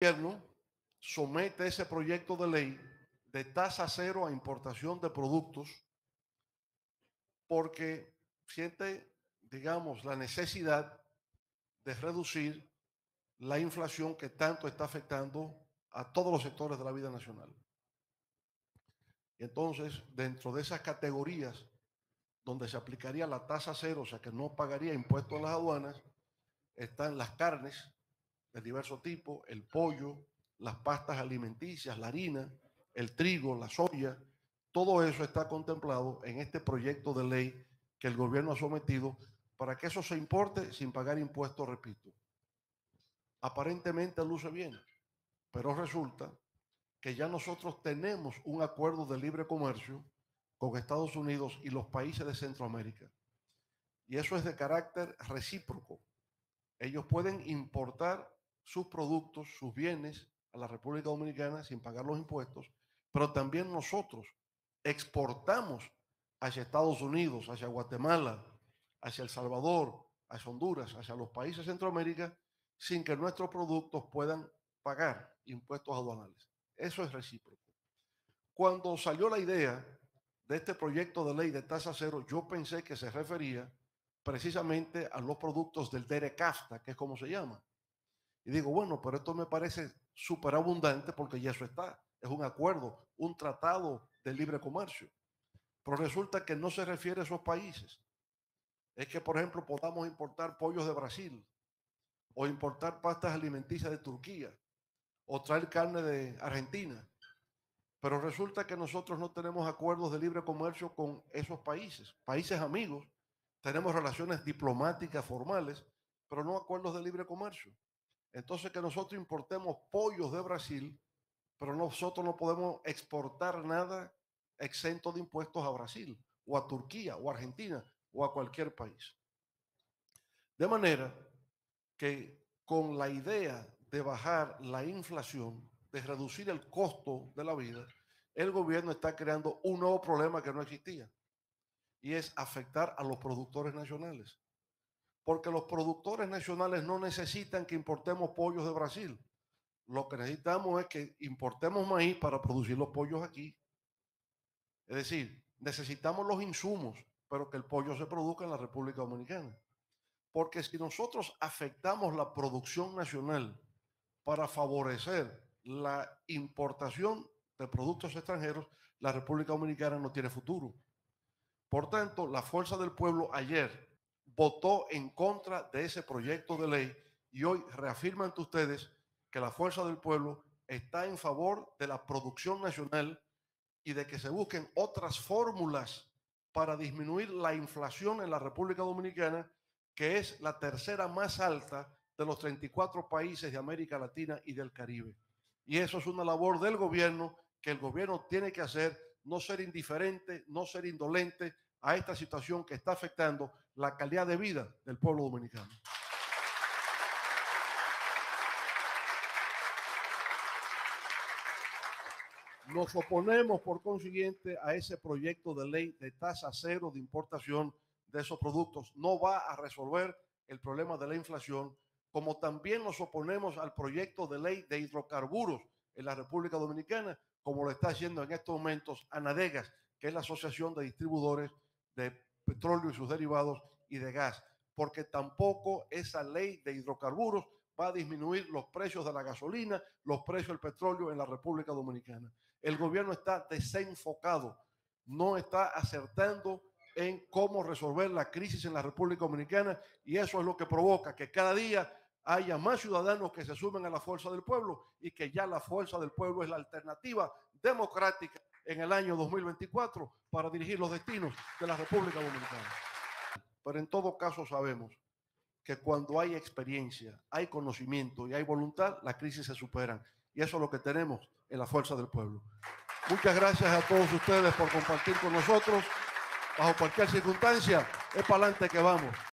gobierno somete ese proyecto de ley de tasa cero a importación de productos porque siente, digamos, la necesidad de reducir la inflación que tanto está afectando a todos los sectores de la vida nacional. Entonces, dentro de esas categorías donde se aplicaría la tasa cero, o sea que no pagaría impuestos en las aduanas, están las carnes de diverso tipo, el pollo, las pastas alimenticias, la harina, el trigo, la soya, todo eso está contemplado en este proyecto de ley que el gobierno ha sometido para que eso se importe sin pagar impuestos, repito. Aparentemente luce bien, pero resulta que ya nosotros tenemos un acuerdo de libre comercio con Estados Unidos y los países de Centroamérica. Y eso es de carácter recíproco. Ellos pueden importar sus productos, sus bienes a la República Dominicana sin pagar los impuestos, pero también nosotros exportamos hacia Estados Unidos, hacia Guatemala, hacia El Salvador, hacia Honduras, hacia los países de Centroamérica, sin que nuestros productos puedan pagar impuestos aduanales. Eso es recíproco. Cuando salió la idea de este proyecto de ley de tasa cero, yo pensé que se refería precisamente a los productos del DERECAFTA, que es como se llama. Y digo, bueno, pero esto me parece súper abundante porque ya eso está. Es un acuerdo, un tratado de libre comercio. Pero resulta que no se refiere a esos países. Es que, por ejemplo, podamos importar pollos de Brasil o importar pastas alimenticias de Turquía o traer carne de Argentina. Pero resulta que nosotros no tenemos acuerdos de libre comercio con esos países, países amigos. Tenemos relaciones diplomáticas formales, pero no acuerdos de libre comercio. Entonces que nosotros importemos pollos de Brasil, pero nosotros no podemos exportar nada exento de impuestos a Brasil o a Turquía o a Argentina o a cualquier país. De manera que con la idea de bajar la inflación, de reducir el costo de la vida, el gobierno está creando un nuevo problema que no existía y es afectar a los productores nacionales. Porque los productores nacionales no necesitan que importemos pollos de Brasil. Lo que necesitamos es que importemos maíz para producir los pollos aquí. Es decir, necesitamos los insumos, pero que el pollo se produzca en la República Dominicana. Porque si nosotros afectamos la producción nacional para favorecer la importación de productos extranjeros, la República Dominicana no tiene futuro. Por tanto, la fuerza del pueblo ayer votó en contra de ese proyecto de ley y hoy reafirma ante ustedes que la fuerza del pueblo está en favor de la producción nacional y de que se busquen otras fórmulas para disminuir la inflación en la República Dominicana, que es la tercera más alta de los 34 países de América Latina y del Caribe. Y eso es una labor del gobierno que el gobierno tiene que hacer, no ser indiferente, no ser indolente a esta situación que está afectando la calidad de vida del pueblo dominicano. Nos oponemos, por consiguiente, a ese proyecto de ley de tasa cero de importación de esos productos. No va a resolver el problema de la inflación, como también nos oponemos al proyecto de ley de hidrocarburos en la República Dominicana, como lo está haciendo en estos momentos ANADEGAS, que es la Asociación de Distribuidores de Petróleo y sus derivados y de gas, porque tampoco esa ley de hidrocarburos va a disminuir los precios de la gasolina, los precios del petróleo en la República Dominicana. El gobierno está desenfocado, no está acertando en cómo resolver la crisis en la República Dominicana y eso es lo que provoca que cada día haya más ciudadanos que se sumen a la fuerza del pueblo y que ya la fuerza del pueblo es la alternativa democrática en el año 2024 para dirigir los destinos de la República Dominicana. Pero en todo caso sabemos que cuando hay experiencia, hay conocimiento y hay voluntad, las crisis se superan. Y eso es lo que tenemos en la fuerza del pueblo. Muchas gracias a todos ustedes por compartir con nosotros. Bajo cualquier circunstancia, es para adelante que vamos.